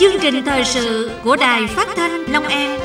Chương trình thời sự của Đài Phát thanh Long An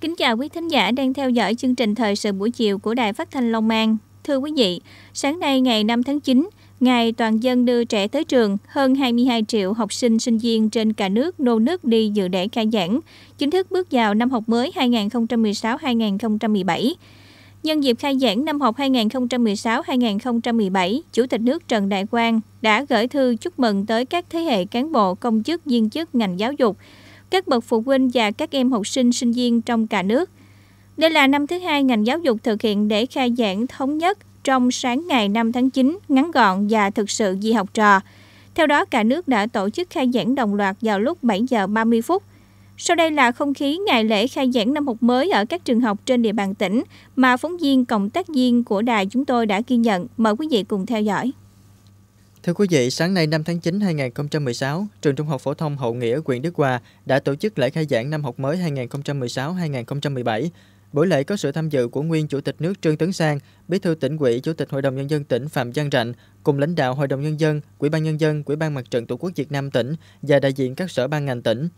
Kính chào quý thính giả đang theo dõi chương trình thời sự buổi chiều của Đài Phát thanh Long An. Thưa quý vị, sáng nay ngày 5 tháng 9, Ngày toàn dân đưa trẻ tới trường, hơn 22 triệu học sinh sinh viên trên cả nước nô nức đi dự lễ khai giảng, chính thức bước vào năm học mới 2016-2017. Nhân dịp khai giảng năm học 2016-2017, Chủ tịch nước Trần Đại Quang đã gửi thư chúc mừng tới các thế hệ cán bộ, công chức, viên chức ngành giáo dục, các bậc phụ huynh và các em học sinh sinh viên trong cả nước. Đây là năm thứ hai ngành giáo dục thực hiện để khai giảng thống nhất trong sáng ngày 5 tháng 9, ngắn gọn và thực sự vì học trò. Theo đó, cả nước đã tổ chức khai giảng đồng loạt vào lúc 7 giờ 30 phút. Sau đây là không khí ngày lễ khai giảng năm học mới ở các trường học trên địa bàn tỉnh mà phóng viên cộng tác viên của đài chúng tôi đã ghi nhận. Mời quý vị cùng theo dõi. Thưa quý vị, sáng nay 5 tháng 9 2016, trường Trung học phổ thông Hậu Nghĩa, huyện Đức Hòa đã tổ chức lễ khai giảng năm học mới 2016-2017 Buổi lễ có sự tham dự của nguyên Chủ tịch nước Trương Tấn Sang, Bí thư tỉnh ủy, Chủ tịch Hội đồng nhân dân tỉnh Phạm Văn Rạnh cùng lãnh đạo Hội đồng nhân dân, Ủy ban nhân dân, Ủy ban Mặt trận Tổ quốc Việt Nam tỉnh và đại diện các sở ban ngành tỉnh.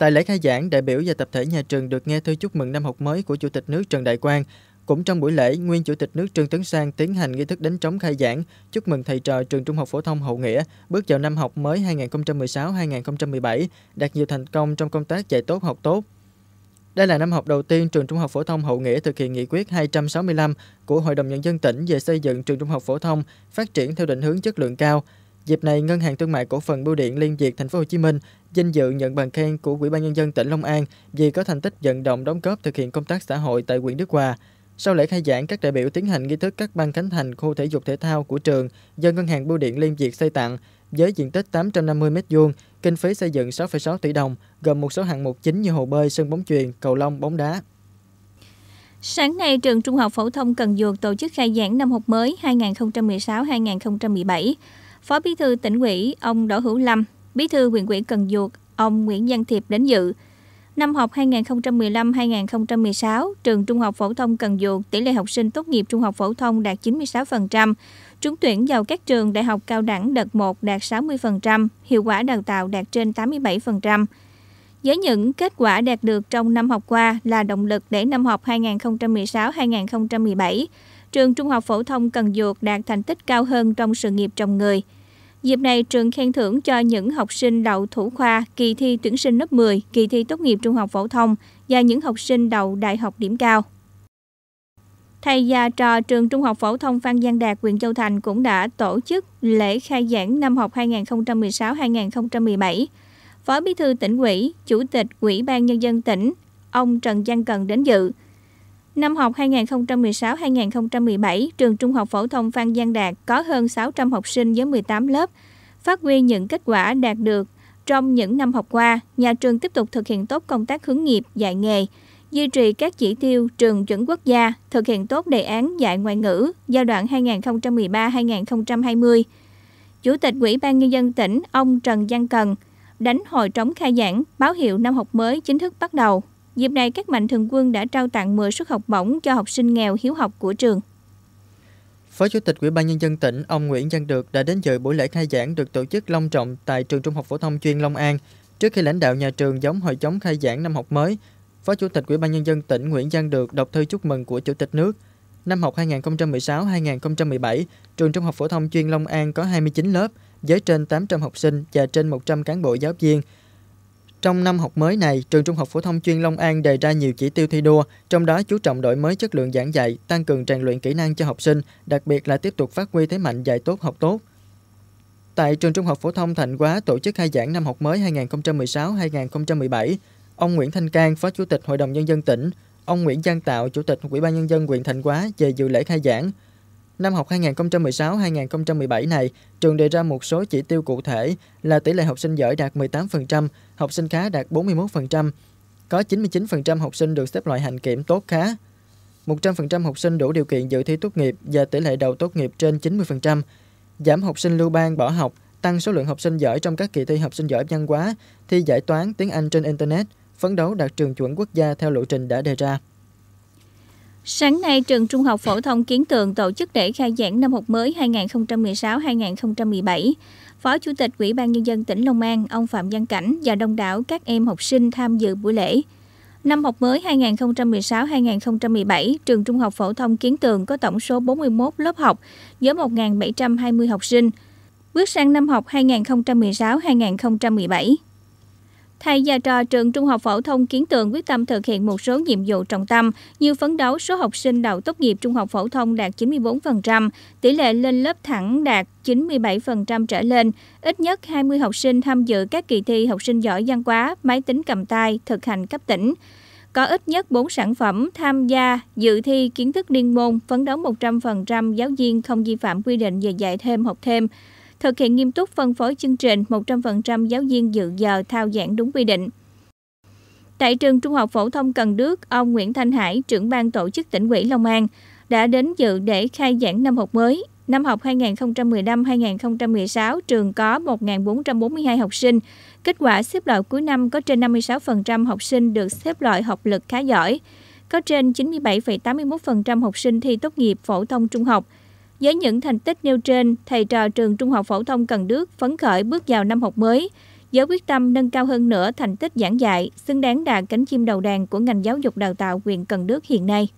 Tại lễ khai giảng, đại biểu và tập thể nhà trường được nghe thư chúc mừng năm học mới của Chủ tịch nước Trần Đại Quang. Cũng trong buổi lễ, nguyên Chủ tịch nước Trương Tấn Sang tiến hành nghi thức đánh trống khai giảng, chúc mừng thầy trò trường Trung học phổ thông Hậu Nghĩa bước vào năm học mới 2016-2017, đạt nhiều thành công trong công tác dạy tốt học tốt, đây là năm học đầu tiên trường Trung học phổ thông Hậu Nghĩa thực hiện nghị quyết 265 của Hội đồng nhân dân tỉnh về xây dựng trường Trung học phổ thông phát triển theo định hướng chất lượng cao. Dịp này, Ngân hàng Thương mại Cổ phần Bưu điện Liên Việt Thành phố Hồ Chí Minh vinh dự nhận bằng khen của Ủy ban nhân dân tỉnh Long An vì có thành tích vận động đóng góp thực hiện công tác xã hội tại huyện Đức Hòa. Sau lễ khai giảng, các đại biểu tiến hành nghi thức các ban khánh thành khu thể dục thể thao của trường do Ngân hàng Bưu điện Liên Việt xây tặng với diện tích 850 m2, kinh phí xây dựng 6,6 tỷ đồng, gồm một số hạng mục chính như hồ bơi, sân bóng chuyền, cầu lông, bóng đá. Sáng nay, trường Trung học phổ thông Cần Duộc tổ chức khai giảng năm học mới 2016-2017. Phó Bí thư tỉnh ủy ông Đỗ Hữu Lâm, Bí thư huyện ủy Cần Duộc ông Nguyễn Văn Thiệp đến dự. Năm học 2015-2016, trường Trung học phổ thông Cần Duộc tỷ lệ học sinh tốt nghiệp trung học phổ thông đạt 96%, trúng tuyển vào các trường đại học cao đẳng đợt 1 đạt 60%, hiệu quả đào tạo đạt trên 87%. Với những kết quả đạt được trong năm học qua là động lực để năm học 2016-2017, trường Trung học phổ thông Cần Duộc đạt thành tích cao hơn trong sự nghiệp trồng người. Dịp này, trường khen thưởng cho những học sinh đậu thủ khoa kỳ thi tuyển sinh lớp 10, kỳ thi tốt nghiệp trung học phổ thông và những học sinh đậu đại học điểm cao. Thầy và trò trường Trung học phổ thông Phan Giang Đạt, huyện Châu Thành cũng đã tổ chức lễ khai giảng năm học 2016-2017. Phó Bí thư tỉnh ủy, Chủ tịch Ủy ban Nhân dân tỉnh, ông Trần Văn Cần đến dự. Năm học 2016-2017, trường Trung học phổ thông Phan Giang Đạt có hơn 600 học sinh với 18 lớp. Phát huy những kết quả đạt được trong những năm học qua, nhà trường tiếp tục thực hiện tốt công tác hướng nghiệp, dạy nghề, duy trì các chỉ tiêu trường chuẩn quốc gia, thực hiện tốt đề án dạy ngoại ngữ giai đoạn 2013-2020. Chủ tịch Ủy ban Nhân dân tỉnh ông Trần Văn Cần đánh hồi trống khai giảng, báo hiệu năm học mới chính thức bắt đầu. Dịp này, các mạnh thường quân đã trao tặng 10 suất học bổng cho học sinh nghèo hiếu học của trường. Phó Chủ tịch Ủy ban Nhân dân tỉnh, ông Nguyễn Văn Được đã đến dự buổi lễ khai giảng được tổ chức long trọng tại trường Trung học phổ thông chuyên Long An. Trước khi lãnh đạo nhà trường giống hội chống khai giảng năm học mới, Phó Chủ tịch Ủy ban Nhân dân tỉnh Nguyễn Văn Được đọc thư chúc mừng của Chủ tịch nước. Năm học 2016-2017, trường Trung học phổ thông chuyên Long An có 29 lớp với trên 800 học sinh và trên 100 cán bộ giáo viên. Trong năm học mới này, trường Trung học phổ thông chuyên Long An đề ra nhiều chỉ tiêu thi đua, trong đó chú trọng đổi mới chất lượng giảng dạy, tăng cường rèn luyện kỹ năng cho học sinh, đặc biệt là tiếp tục phát huy thế mạnh dạy tốt học tốt. Tại trường Trung học phổ thông Thạnh Quá tổ chức khai giảng năm học mới 2016-2017, ông Nguyễn Thanh Cang, Phó Chủ tịch Hội đồng Nhân dân tỉnh, ông Nguyễn Giang Tạo, Chủ tịch Ủy ban Nhân dân huyện Thạnh Quá về dự lễ khai giảng. Năm học 2016-2017 này, trường đề ra một số chỉ tiêu cụ thể là tỷ lệ học sinh giỏi đạt 18%, học sinh khá đạt 41%, có 99% học sinh được xếp loại hành kiểm tốt khá, 100% học sinh đủ điều kiện dự thi tốt nghiệp và tỷ lệ đầu tốt nghiệp trên 90%, giảm học sinh lưu ban bỏ học, tăng số lượng học sinh giỏi trong các kỳ thi học sinh giỏi văn hóa, thi giải toán, tiếng Anh trên Internet – phấn đấu đạt trường chuẩn quốc gia theo lộ trình đã đề ra. Sáng nay, trường Trung học phổ thông Kiến Tường tổ chức lễ khai giảng năm học mới 2016-2017. Phó Chủ tịch Ủy ban Nhân dân tỉnh Long An, ông Phạm Văn Cảnh và đông đảo các em học sinh tham dự buổi lễ. Năm học mới 2016-2017, trường Trung học phổ thông Kiến Tường có tổng số 41 lớp học với 1.720 học sinh. Bước sang năm học 2016-2017. Thầy và trò trường Trung học phổ thông Kiến Tường quyết tâm thực hiện một số nhiệm vụ trọng tâm như phấn đấu số học sinh đậu tốt nghiệp trung học phổ thông đạt 94%, tỷ lệ lên lớp thẳng đạt 97% trở lên, ít nhất 20 học sinh tham dự các kỳ thi học sinh giỏi văn hóa, máy tính cầm tay, thực hành cấp tỉnh. Có ít nhất 4 sản phẩm tham gia dự thi kiến thức liên môn, phấn đấu 100% giáo viên không vi phạm quy định về dạy thêm học thêm, thực hiện nghiêm túc phân phối chương trình 100% giáo viên dự giờ thao giảng đúng quy định. Tại trường Trung học phổ thông Cần Đước, ông Nguyễn Thanh Hải, trưởng ban tổ chức tỉnh ủy Long An, đã đến dự để khai giảng năm học mới. Năm học 2015-2016, trường có 1.442 học sinh. Kết quả xếp loại cuối năm có trên 56% học sinh được xếp loại học lực khá giỏi. Có trên 97,81% học sinh thi tốt nghiệp phổ thông trung học – với những thành tích nêu trên, thầy trò trường Trung học phổ thông Cần Đước phấn khởi bước vào năm học mới, với quyết tâm nâng cao hơn nữa thành tích giảng dạy, xứng đáng đạt cánh chim đầu đàn của ngành giáo dục đào tạo huyện Cần Đước hiện nay.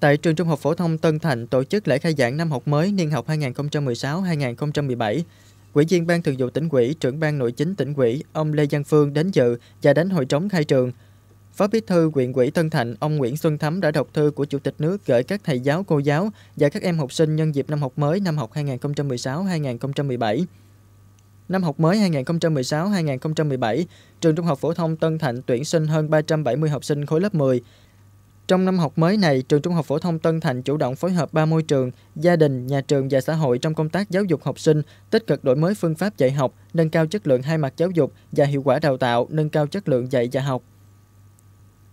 Tại trường Trung học phổ thông Tân Thạnh tổ chức lễ khai giảng năm học mới niên học 2016-2017. Ủy viên Ban Thường vụ tỉnh ủy, trưởng ban nội chính tỉnh ủy, ông Lê Văn Phương đến dự và đánh hội trống khai trường. Phó Bí thư huyện ủy Tân Thạnh, ông Nguyễn Xuân Thắm đã đọc thư của Chủ tịch nước gửi các thầy giáo, cô giáo và các em học sinh nhân dịp năm học mới năm học 2016-2017. Năm học mới 2016-2017, trường Trung học phổ thông Tân Thạnh tuyển sinh hơn 370 học sinh khối lớp 10. Trong năm học mới này, trường Trung học phổ thông Tân Thạnh chủ động phối hợp ba môi trường, gia đình, nhà trường và xã hội trong công tác giáo dục học sinh, tích cực đổi mới phương pháp dạy học, nâng cao chất lượng hai mặt giáo dục và hiệu quả đào tạo, nâng cao chất lượng dạy và học.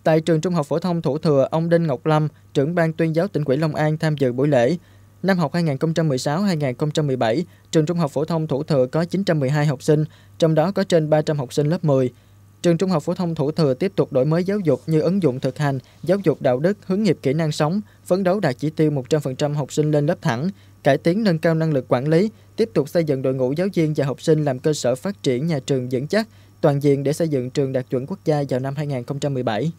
Tại trường Trung học phổ thông Thủ Thừa, ông Đinh Ngọc Lâm, trưởng ban tuyên giáo tỉnh ủy Long An tham dự buổi lễ. Năm học 2016-2017, trường Trung học phổ thông Thủ Thừa có 912 học sinh, trong đó có trên 300 học sinh lớp 10. Trường Trung học phổ thông Thủ Thừa tiếp tục đổi mới giáo dục như ứng dụng thực hành, giáo dục đạo đức, hướng nghiệp kỹ năng sống, phấn đấu đạt chỉ tiêu 100% học sinh lên lớp thẳng, cải tiến nâng cao năng lực quản lý, tiếp tục xây dựng đội ngũ giáo viên và học sinh làm cơ sở phát triển nhà trường vững chắc, toàn diện để xây dựng trường đạt chuẩn quốc gia vào năm 2017.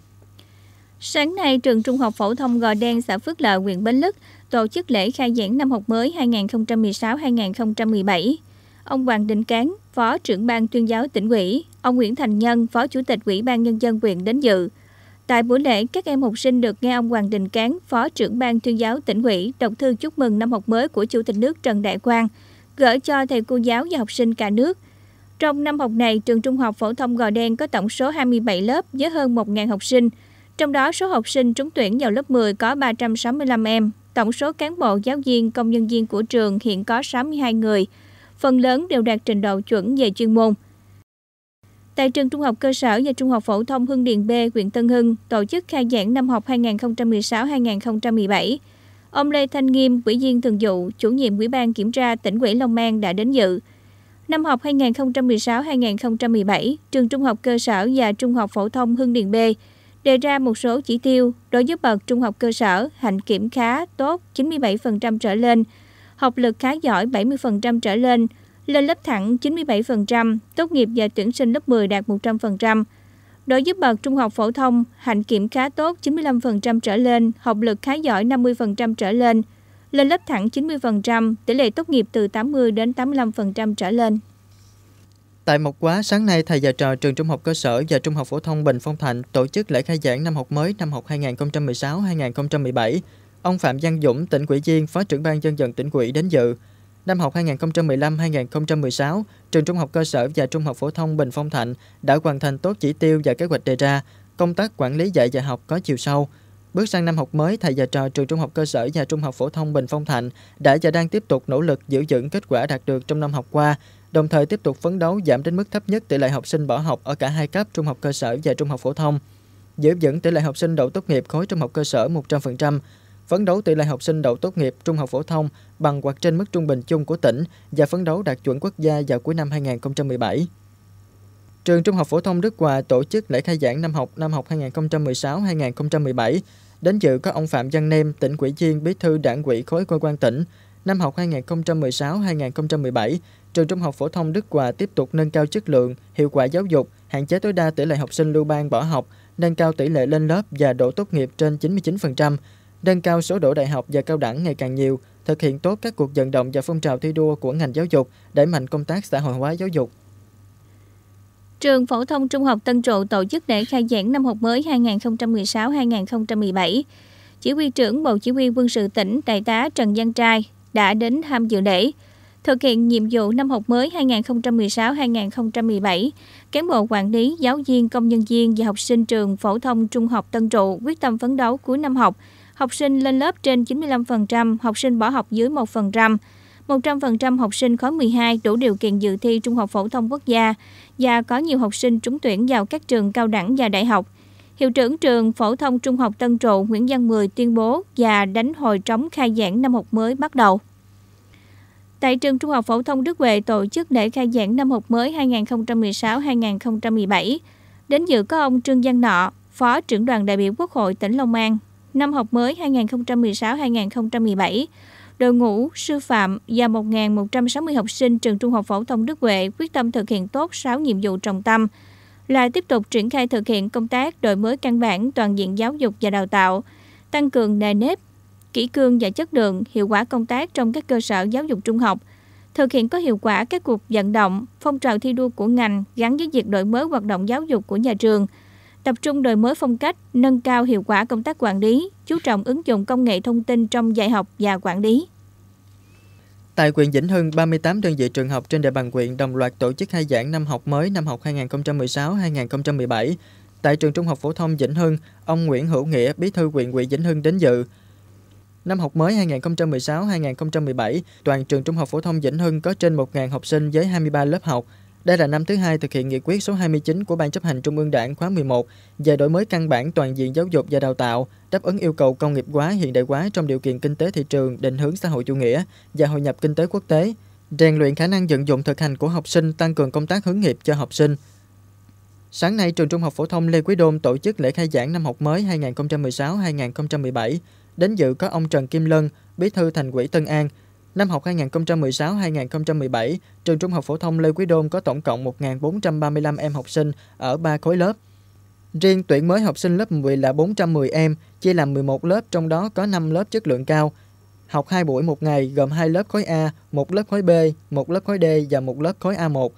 Sáng nay, trường Trung học phổ thông Gò Đen, xã Phước Lợi, huyện Bến Lức tổ chức lễ khai giảng năm học mới 2016-2017. Ông Hoàng Đình Cán, Phó trưởng ban tuyên giáo tỉnh ủy, ông Nguyễn Thành Nhân, Phó Chủ tịch Ủy ban Nhân dân huyện đến dự. Tại buổi lễ, các em học sinh được nghe ông Hoàng Đình Cán, Phó trưởng ban tuyên giáo tỉnh ủy, đọc thư chúc mừng năm học mới của Chủ tịch nước Trần Đại Quang, gửi cho thầy cô giáo và học sinh cả nước. Trong năm học này, trường Trung học phổ thông Gò Đen có tổng số 27 lớp với hơn 1.000 học sinh, trong đó, số học sinh trúng tuyển vào lớp 10 có 365 em. Tổng số cán bộ, giáo viên, công nhân viên của trường hiện có 62 người. Phần lớn đều đạt trình độ chuẩn về chuyên môn. Tại trường Trung học cơ sở và Trung học phổ thông Hưng Điền B, huyện Tân Hưng tổ chức khai giảng năm học 2016-2017. Ông Lê Thanh Nghiêm, Ủy viên Thường vụ, chủ nhiệm Ủy ban Kiểm tra tỉnh ủy Long An đã đến dự. Năm học 2016-2017, trường Trung học cơ sở và Trung học phổ thông Hưng Điền B đề ra một số chỉ tiêu đối với bậc trung học cơ sở, hạnh kiểm khá tốt 97% trở lên, học lực khá giỏi 70% trở lên, lên lớp thẳng 97%, tốt nghiệp và tuyển sinh lớp 10 đạt 100%. Đối với bậc trung học phổ thông, hạnh kiểm khá tốt 95% trở lên, học lực khá giỏi 50% trở lên, lên lớp thẳng 90%, tỷ lệ tốt nghiệp từ 80 đến 85% trở lên. Tại Mộc Quá, sáng nay thầy và trò trường Trung học cơ sở và Trung học phổ thông Bình Phong Thạnh tổ chức lễ khai giảng năm học mới năm học 2016-2017. Ông Phạm Văn Dũng, tỉnh ủy viên, Phó trưởng ban dân vận tỉnh ủy đến dự. Năm học 2015-2016, trường Trung học cơ sở và Trung học phổ thông Bình Phong Thạnh đã hoàn thành tốt chỉ tiêu và kế hoạch đề ra, công tác quản lý dạy và học có chiều sâu. Bước sang năm học mới, thầy và trò trường Trung học cơ sở và Trung học phổ thông Bình Phong Thạnh đã và đang tiếp tục nỗ lực giữ vững kết quả đạt được trong năm học qua, đồng thời tiếp tục phấn đấu giảm đến mức thấp nhất tỷ lệ học sinh bỏ học ở cả hai cấp trung học cơ sở và trung học phổ thông, giữ vững tỷ lệ học sinh đậu tốt nghiệp khối trung học cơ sở 100%, phấn đấu tỷ lệ học sinh đậu tốt nghiệp trung học phổ thông bằng hoặc trên mức trung bình chung của tỉnh và phấn đấu đạt chuẩn quốc gia vào cuối năm 2017. Trường Trung học phổ thông Đức Hòa tổ chức lễ khai giảng năm học năm học 2016-2017. Đến dự có ông Phạm Văn Nem, tỉnh ủy viên, bí thư đảng ủy khối cơ quan tỉnh. Năm học 2016-2017, trường Trung học phổ thông Đức Hòa tiếp tục nâng cao chất lượng, hiệu quả giáo dục, hạn chế tối đa tỷ lệ học sinh lưu ban bỏ học, nâng cao tỷ lệ lên lớp và độ tốt nghiệp trên 99%, nâng cao số đỗ đại học và cao đẳng ngày càng nhiều, thực hiện tốt các cuộc vận động và phong trào thi đua của ngành giáo dục, đẩy mạnh công tác xã hội hóa giáo dục. Trường Phổ thông Trung học Tân Trụ tổ chức lễ khai giảng năm học mới 2016-2017. Chỉ huy trưởng Bộ Chỉ huy quân sự tỉnh Đại tá Trần Văn Trai đã đến tham dự lễ. Thực hiện nhiệm vụ năm học mới 2016-2017, cán bộ quản lý, giáo viên, công nhân viên và học sinh trường Phổ thông Trung học Tân Trụ quyết tâm phấn đấu cuối năm học, học sinh lên lớp trên 95%, học sinh bỏ học dưới 1%, 100% học sinh khối 12 đủ điều kiện dự thi Trung học phổ thông quốc gia và có nhiều học sinh trúng tuyển vào các trường cao đẳng và đại học. Hiệu trưởng trường Phổ thông Trung học Tân Trụ Nguyễn Văn Mười tuyên bố và đánh hồi trống khai giảng năm học mới bắt đầu. Tại trường Trung học phổ thông Đức Huệ tổ chức lễ khai giảng năm học mới 2016-2017. Đến dự có ông Trương Văn Nọ, Phó trưởng đoàn đại biểu Quốc hội tỉnh Long An. Năm học mới 2016-2017, đội ngũ sư phạm và 1.160 học sinh trường Trung học phổ thông Đức Huệ quyết tâm thực hiện tốt 6 nhiệm vụ trọng tâm là tiếp tục triển khai thực hiện công tác đổi mới căn bản toàn diện giáo dục và đào tạo, tăng cường nề nếp, kỹ cương và chất lượng, hiệu quả công tác trong các cơ sở giáo dục trung học, thực hiện có hiệu quả các cuộc vận động, phong trào thi đua của ngành gắn với việc đổi mới hoạt động giáo dục của nhà trường, tập trung đổi mới phong cách, nâng cao hiệu quả công tác quản lý, chú trọng ứng dụng công nghệ thông tin trong dạy học và quản lý. Tại huyện Vĩnh Hưng, 38 đơn vị trường học trên địa bàn huyện đồng loạt tổ chức khai giảng năm học mới năm học 2016-2017. Tại trường Trung học phổ thông Vĩnh Hưng, ông Nguyễn Hữu Nghĩa, bí thư huyện ủy Vĩnh Hưng đến dự. Năm học mới 2016-2017, toàn trường Trung học phổ thông Vĩnh Hưng có trên 1.000 học sinh với 23 lớp học. Đây là năm thứ hai thực hiện nghị quyết số 29 của Ban chấp hành Trung ương Đảng khóa 11 về đổi mới căn bản toàn diện giáo dục và đào tạo, đáp ứng yêu cầu công nghiệp hóa hiện đại hóa trong điều kiện kinh tế thị trường, định hướng xã hội chủ nghĩa và hội nhập kinh tế quốc tế, rèn luyện khả năng vận dụng thực hành của học sinh, tăng cường công tác hướng nghiệp cho học sinh. Sáng nay, trường Trung học phổ thông Lê Quý Đôn tổ chức lễ khai giảng năm học mới 2016-2017. Đến dự có ông Trần Kim Lân, Bí thư Thành ủy Tân An. Năm học 2016-2017, trường Trung học phổ thông Lê Quý Đôn có tổng cộng 1.435 em học sinh ở 3 khối lớp. Riêng tuyển mới học sinh lớp 10 là 410 em, chia làm 11 lớp trong đó có 5 lớp chất lượng cao. Học 2 buổi một ngày gồm 2 lớp khối A, một lớp khối B, một lớp khối D và một lớp khối A1.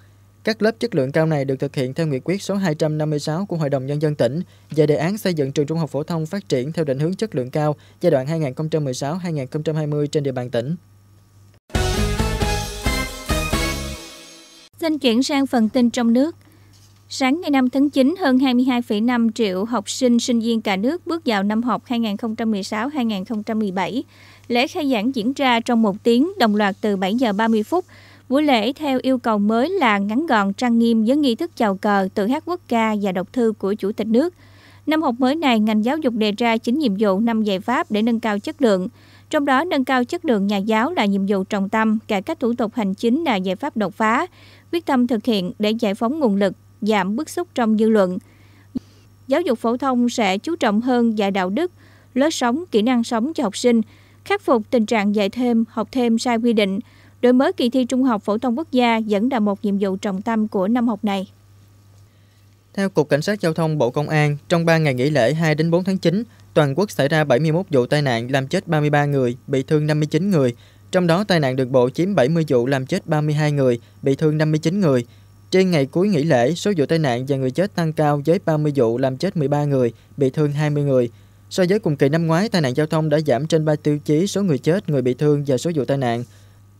Các lớp chất lượng cao này được thực hiện theo nghị quyết số 256 của Hội đồng Nhân dân tỉnh về đề án xây dựng trường trung học phổ thông phát triển theo định hướng chất lượng cao giai đoạn 2016-2020 trên địa bàn tỉnh. Xin chuyển sang phần tin trong nước. Sáng ngày 5 tháng 9, hơn 22,5 triệu học sinh sinh viên cả nước bước vào năm học 2016-2017. Lễ khai giảng diễn ra trong một tiếng đồng loạt từ 7 giờ 30 phút. Buổi lễ theo yêu cầu mới là ngắn gọn trang nghiêm với nghi thức chào cờ, tự hát quốc ca và đọc thư của Chủ tịch nước. Năm học mới này, ngành giáo dục đề ra 9 nhiệm vụ, 5 giải pháp để nâng cao chất lượng. Trong đó, nâng cao chất lượng nhà giáo là nhiệm vụ trọng tâm, cải cách thủ tục hành chính là giải pháp đột phá, quyết tâm thực hiện để giải phóng nguồn lực, giảm bức xúc trong dư luận. Giáo dục phổ thông sẽ chú trọng hơn dạy đạo đức, lối sống, kỹ năng sống cho học sinh, khắc phục tình trạng dạy thêm, học thêm sai quy định, đổi mới kỳ thi Trung học phổ thông quốc gia vẫn là một nhiệm vụ trọng tâm của năm học này. Theo Cục Cảnh sát Giao thông Bộ Công an, trong 3 ngày nghỉ lễ 2 đến 4 tháng 9, toàn quốc xảy ra 71 vụ tai nạn làm chết 33 người, bị thương 59 người. Trong đó tai nạn đường bộ chiếm 70 vụ làm chết 32 người, bị thương 59 người. Trên ngày cuối nghỉ lễ, số vụ tai nạn và người chết tăng cao với 30 vụ làm chết 13 người, bị thương 20 người. So với cùng kỳ năm ngoái, tai nạn giao thông đã giảm trên 3 tiêu chí số người chết, người bị thương và số vụ tai nạn.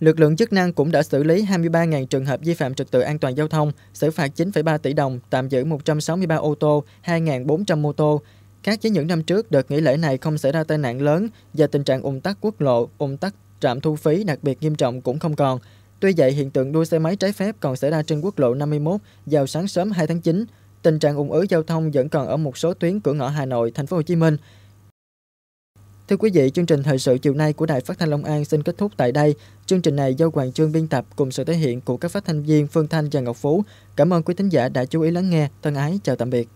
Lực lượng chức năng cũng đã xử lý 23.000 trường hợp vi phạm trật tự an toàn giao thông, xử phạt 9,3 tỷ đồng, tạm giữ 163 ô tô, 2.400 mô tô. Khác với những năm trước, đợt nghỉ lễ này không xảy ra tai nạn lớn và tình trạng ủng tắc quốc lộ, ủng tắc trạm thu phí đặc biệt nghiêm trọng cũng không còn. Tuy vậy, hiện tượng đua xe máy trái phép còn xảy ra trên quốc lộ 51 vào sáng sớm 2 tháng 9. Tình trạng ủng ứ giao thông vẫn còn ở một số tuyến cửa ngõ Hà Nội, Thành phố Hồ Chí Minh. Thưa quý vị, chương trình thời sự chiều nay của Đài Phát thanh Long An xin kết thúc tại đây. Chương trình này do Hoàng Trương biên tập cùng sự thể hiện của các phát thanh viên Phương Thanh và Ngọc Phú. Cảm ơn quý thính giả đã chú ý lắng nghe. Thân ái, chào tạm biệt.